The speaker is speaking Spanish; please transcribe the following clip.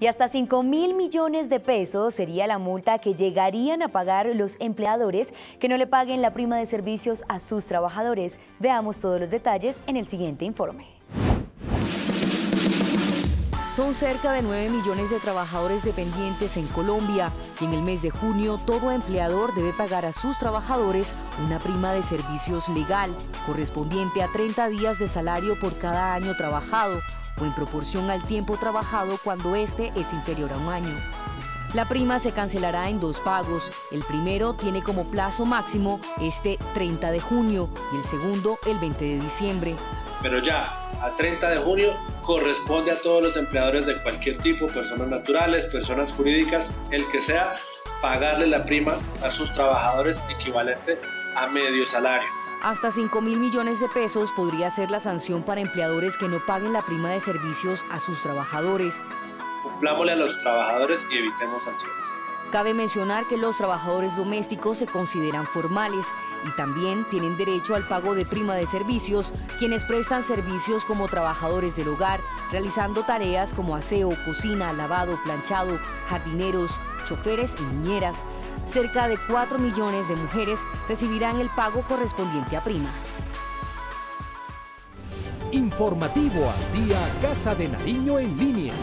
Y hasta 5 mil millones de pesos sería la multa que llegarían a pagar los empleadores que no le paguen la prima de servicios a sus trabajadores. Veamos todos los detalles en el siguiente informe. Son cerca de 9 millones de trabajadores dependientes en Colombia y en el mes de junio todo empleador debe pagar a sus trabajadores una prima de servicios legal correspondiente a 30 días de salario por cada año trabajado o en proporción al tiempo trabajado cuando este es inferior a un año. La prima se cancelará en dos pagos. El primero tiene como plazo máximo este 30 de junio y el segundo el 20 de diciembre. Pero ya, a 30 de junio corresponde a todos los empleadores de cualquier tipo, personas naturales, personas jurídicas, el que sea, pagarle la prima a sus trabajadores equivalente a medio salario. Hasta 5 mil millones de pesos podría ser la sanción para empleadores que no paguen la prima de servicios a sus trabajadores. Cumplámosle a los trabajadores y evitemos sanciones. Cabe mencionar que los trabajadores domésticos se consideran formales y también tienen derecho al pago de prima de servicios quienes prestan servicios como trabajadores del hogar, realizando tareas como aseo, cocina, lavado, planchado, jardineros, choferes y niñeras. Cerca de 4 millones de mujeres recibirán el pago correspondiente a prima. Informativo al día Casa de Nariño en línea.